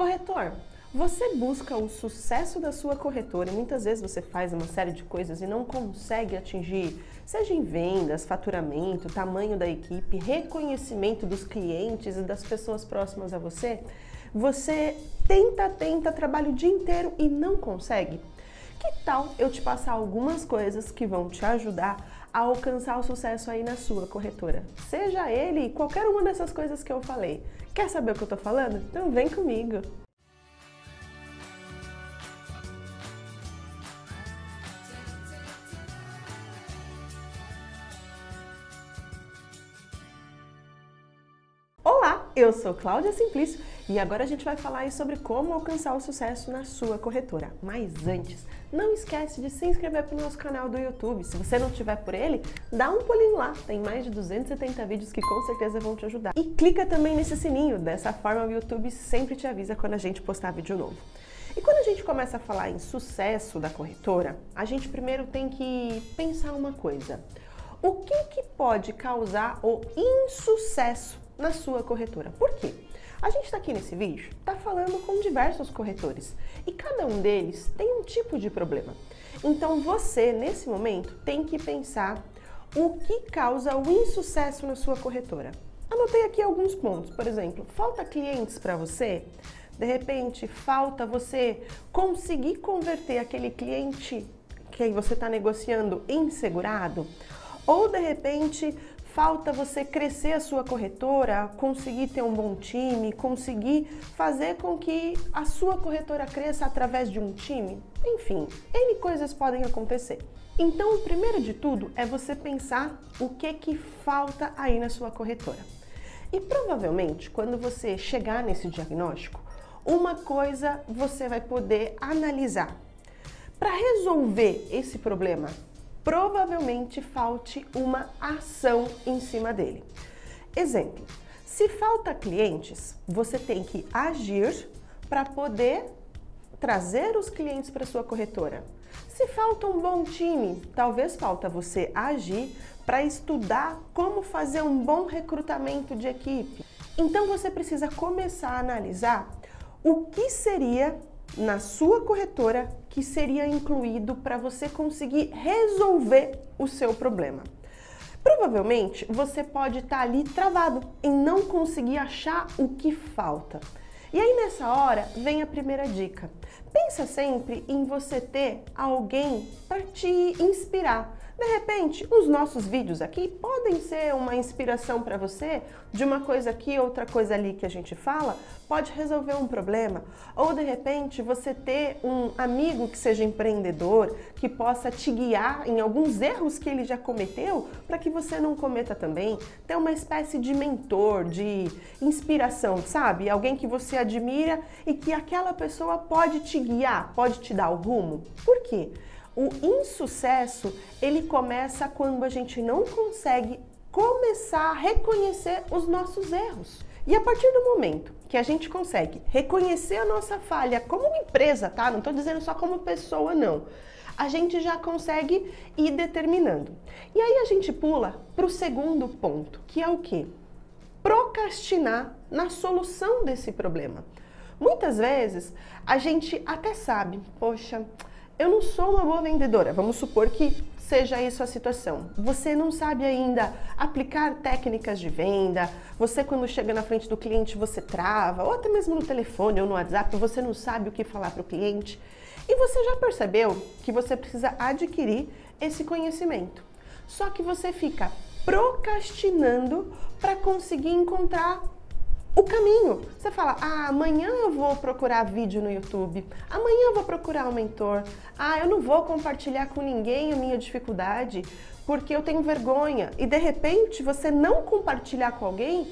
Corretor, você busca o sucesso da sua corretora e muitas vezes você faz uma série de coisas e não consegue atingir, seja em vendas, faturamento, tamanho da equipe, reconhecimento dos clientes e das pessoas próximas a você. Você tenta, tenta, trabalha o dia inteiro e não consegue. Que tal eu te passar algumas coisas que vão te ajudar a alcançar o sucesso aí na sua corretora? Seja ele qualquer uma dessas coisas que eu falei. Quer saber o que eu tô falando? Então vem comigo! Eu sou Cláudia Simplício e agora a gente vai falar sobre como alcançar o sucesso na sua corretora. Mas antes, não esquece de se inscrever para o nosso canal do YouTube. Se você não tiver por ele, dá um pulinho lá. Tem mais de 270 vídeos que com certeza vão te ajudar. E clica também nesse sininho. Dessa forma o YouTube sempre te avisa quando a gente postar vídeo novo. E quando a gente começa a falar em sucesso da corretora, a gente primeiro tem que pensar uma coisa. O que, que pode causar o insucesso na sua corretora. Por quê? A gente está aqui nesse vídeo, está falando com diversos corretores e cada um deles tem um tipo de problema. Então você, nesse momento, tem que pensar o que causa o insucesso na sua corretora. Anotei aqui alguns pontos, por exemplo, falta clientes para você? De repente, falta você conseguir converter aquele cliente que você está negociando em segurado? Ou de repente Falta você crescer a sua corretora, conseguir ter um bom time, conseguir fazer com que a sua corretora cresça através de um time. Enfim, N coisas podem acontecer. Então, o primeiro de tudo é você pensar o que que falta aí na sua corretora. E provavelmente, quando você chegar nesse diagnóstico, uma coisa você vai poder analisar. Para resolver esse problema provavelmente falte uma ação em cima dele. Exemplo: se falta clientes, você tem que agir para poder trazer os clientes para sua corretora. Se falta um bom time, talvez falta você agir para estudar como fazer um bom recrutamento de equipe. Então você precisa começar a analisar o que seria na sua corretora que seria incluído para você conseguir resolver o seu problema. Provavelmente você pode estar tá ali travado em não conseguir achar o que falta. E aí nessa hora vem a primeira dica. Pensa sempre em você ter alguém para te inspirar de repente, os nossos vídeos aqui podem ser uma inspiração para você de uma coisa aqui, outra coisa ali que a gente fala, pode resolver um problema. Ou de repente, você ter um amigo que seja empreendedor, que possa te guiar em alguns erros que ele já cometeu, para que você não cometa também. Ter uma espécie de mentor, de inspiração, sabe? Alguém que você admira e que aquela pessoa pode te guiar, pode te dar o rumo. Por quê? O insucesso, ele começa quando a gente não consegue começar a reconhecer os nossos erros. E a partir do momento que a gente consegue reconhecer a nossa falha como empresa, tá? Não estou dizendo só como pessoa, não. A gente já consegue ir determinando. E aí a gente pula para o segundo ponto, que é o que? Procrastinar na solução desse problema. Muitas vezes a gente até sabe, poxa, eu não sou uma boa vendedora, vamos supor que seja isso a situação. Você não sabe ainda aplicar técnicas de venda, você quando chega na frente do cliente você trava, ou até mesmo no telefone ou no WhatsApp, você não sabe o que falar para o cliente. E você já percebeu que você precisa adquirir esse conhecimento. Só que você fica procrastinando para conseguir encontrar o caminho. Você fala, ah, amanhã eu vou procurar vídeo no YouTube, amanhã eu vou procurar um mentor, ah, eu não vou compartilhar com ninguém a minha dificuldade porque eu tenho vergonha. E de repente você não compartilhar com alguém,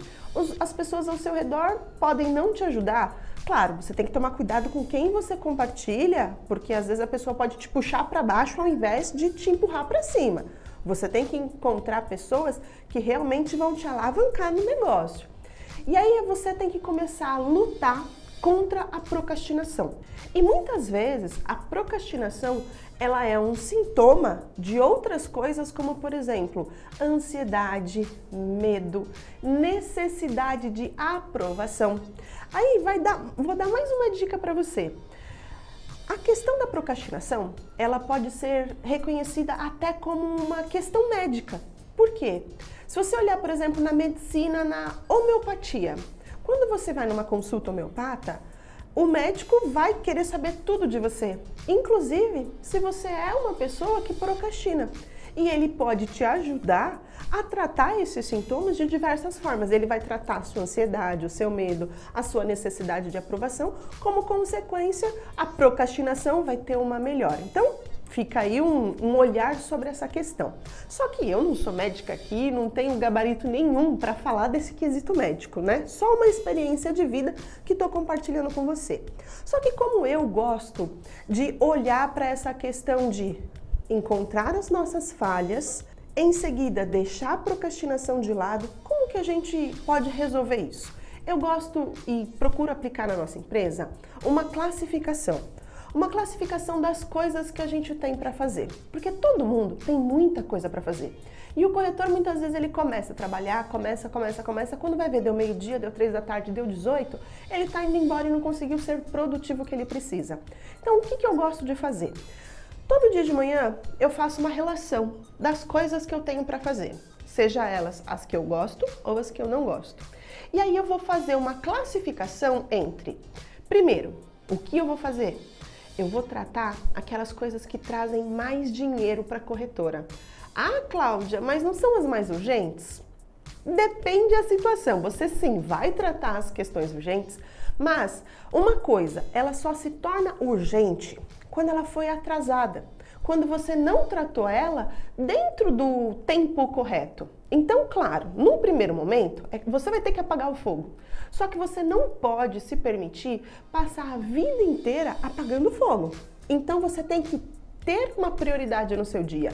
as pessoas ao seu redor podem não te ajudar. Claro, você tem que tomar cuidado com quem você compartilha, porque às vezes a pessoa pode te puxar para baixo ao invés de te empurrar para cima. Você tem que encontrar pessoas que realmente vão te alavancar no negócio. E aí você tem que começar a lutar contra a procrastinação. E muitas vezes a procrastinação ela é um sintoma de outras coisas, como por exemplo, ansiedade, medo, necessidade de aprovação. Aí vai dar, vou dar mais uma dica para você. A questão da procrastinação, ela pode ser reconhecida até como uma questão médica. Por quê? Se você olhar, por exemplo, na medicina, na homeopatia, quando você vai numa consulta homeopata, o médico vai querer saber tudo de você, inclusive se você é uma pessoa que procrastina. E ele pode te ajudar a tratar esses sintomas de diversas formas. Ele vai tratar a sua ansiedade, o seu medo, a sua necessidade de aprovação, como consequência, a procrastinação vai ter uma melhora. Então, Fica aí um, um, olhar sobre essa questão. Só que eu não sou médica aqui, não tenho gabarito nenhum para falar desse quesito médico, né? Só uma experiência de vida que estou compartilhando com você. Só que como eu gosto de olhar para essa questão de encontrar as nossas falhas, em seguida deixar a procrastinação de lado, como que a gente pode resolver isso? Eu gosto e procuro aplicar na nossa empresa uma classificação uma classificação das coisas que a gente tem para fazer, porque todo mundo tem muita coisa para fazer. E o corretor muitas vezes ele começa a trabalhar, começa, começa, começa, quando vai ver deu meio-dia, deu três da tarde, deu 18, ele está indo embora e não conseguiu ser produtivo que ele precisa. Então, o que, que eu gosto de fazer? Todo dia de manhã eu faço uma relação das coisas que eu tenho para fazer, seja elas as que eu gosto ou as que eu não gosto. E aí eu vou fazer uma classificação entre, primeiro, o que eu vou fazer? Eu vou tratar aquelas coisas que trazem mais dinheiro para a corretora. Ah, Cláudia, mas não são as mais urgentes? Depende da situação. Você sim vai tratar as questões urgentes, mas uma coisa, ela só se torna urgente quando ela foi atrasada, quando você não tratou ela dentro do tempo correto. Então, claro, num primeiro momento, é você vai ter que apagar o fogo. Só que você não pode se permitir passar a vida inteira apagando fogo. Então você tem que ter uma prioridade no seu dia.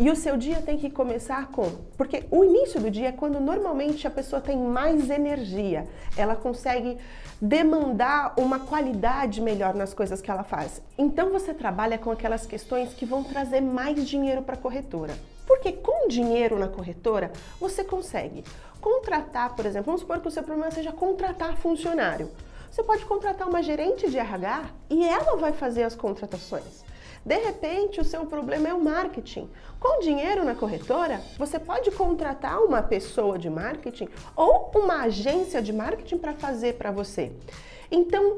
E o seu dia tem que começar com. Porque o início do dia é quando normalmente a pessoa tem mais energia, ela consegue demandar uma qualidade melhor nas coisas que ela faz. Então você trabalha com aquelas questões que vão trazer mais dinheiro para a corretora. Porque com dinheiro na corretora, você consegue contratar, por exemplo, vamos supor que o seu problema seja contratar funcionário. Você pode contratar uma gerente de RH e ela vai fazer as contratações. De repente, o seu problema é o marketing. Com dinheiro na corretora, você pode contratar uma pessoa de marketing ou uma agência de marketing para fazer para você. Então,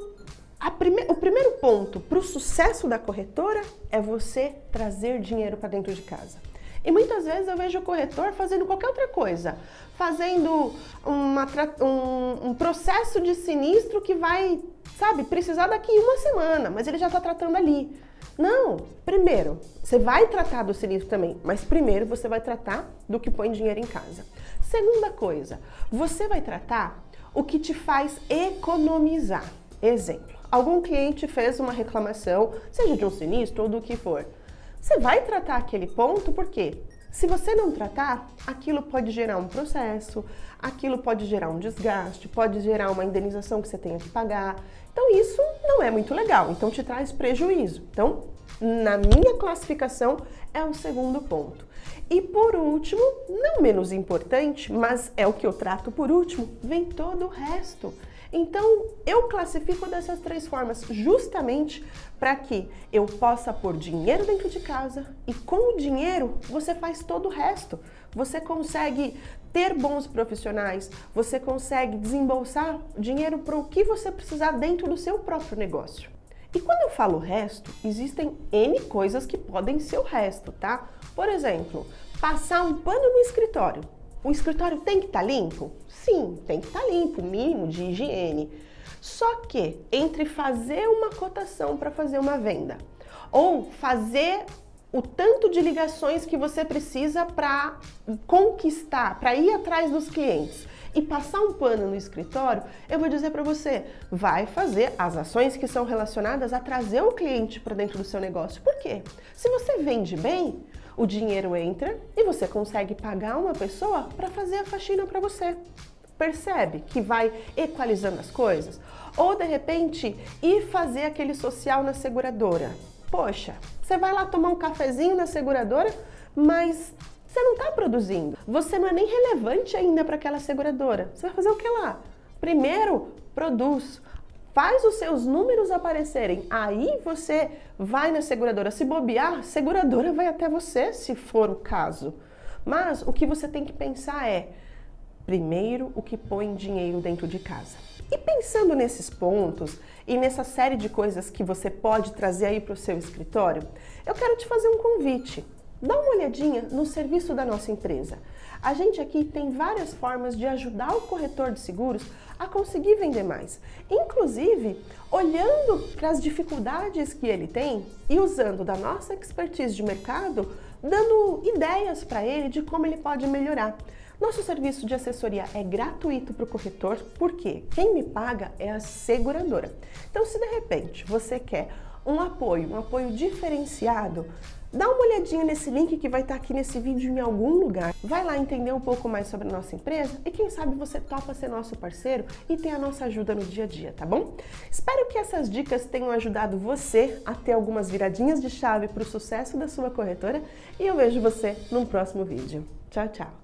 prime o primeiro ponto para o sucesso da corretora é você trazer dinheiro para dentro de casa. E muitas vezes eu vejo o corretor fazendo qualquer outra coisa, fazendo uma, um, um, processo de sinistro que vai, sabe, precisar daqui uma semana, mas ele já está tratando ali. Não, primeiro, você vai tratar do sinistro também, mas primeiro você vai tratar do que põe dinheiro em casa. Segunda coisa, você vai tratar o que te faz economizar. Exemplo, algum cliente fez uma reclamação, seja de um sinistro ou do que for. Você vai tratar aquele ponto porque se você não tratar, aquilo pode gerar um processo, aquilo pode gerar um desgaste, pode gerar uma indenização que você tenha que pagar. Então isso não é muito legal, então te traz prejuízo. Então, na minha classificação, é o segundo ponto. E por último, não menos importante, mas é o que eu trato por último, vem todo o resto. Então, eu classifico dessas três formas justamente para que eu possa pôr dinheiro dentro de casa e com o dinheiro você faz todo o resto. Você consegue ter bons profissionais, você consegue desembolsar dinheiro para o que você precisar dentro do seu próprio negócio. E quando eu falo resto, existem N coisas que podem ser o resto, tá? Por exemplo, passar um pano no escritório. O escritório tem que estar tá limpo? Sim, tem que estar tá limpo, mínimo de higiene. Só que entre fazer uma cotação para fazer uma venda ou fazer o tanto de ligações que você precisa para conquistar, para ir atrás dos clientes e passar um pano no escritório, eu vou dizer para você, vai fazer as ações que são relacionadas a trazer o cliente para dentro do seu negócio. Por quê? Se você vende bem, o dinheiro entra e você consegue pagar uma pessoa para fazer a faxina para você. Percebe que vai equalizando as coisas? Ou de repente ir fazer aquele social na seguradora. Poxa, você vai lá tomar um cafezinho na seguradora, mas você não está produzindo. Você não é nem relevante ainda para aquela seguradora. Você vai fazer o que lá? Primeiro, produz. Faz os seus números aparecerem. Aí você vai na seguradora. Se bobear, a seguradora vai até você, se for o caso. Mas o que você tem que pensar é: primeiro, o que põe dinheiro dentro de casa. E pensando nesses pontos e nessa série de coisas que você pode trazer aí para o seu escritório, eu quero te fazer um convite. Dá uma olhadinha no serviço da nossa empresa. A gente aqui tem várias formas de ajudar o corretor de seguros a conseguir vender mais. Inclusive, olhando para as dificuldades que ele tem e usando da nossa expertise de mercado, dando ideias para ele de como ele pode melhorar. Nosso serviço de assessoria é gratuito para o corretor, porque quem me paga é a seguradora. Então, se de repente você quer um apoio, um apoio diferenciado, Dá uma olhadinha nesse link que vai estar aqui nesse vídeo em algum lugar. Vai lá entender um pouco mais sobre a nossa empresa e quem sabe você topa ser nosso parceiro e ter a nossa ajuda no dia a dia, tá bom? Espero que essas dicas tenham ajudado você a ter algumas viradinhas de chave para o sucesso da sua corretora e eu vejo você num próximo vídeo. Tchau, tchau!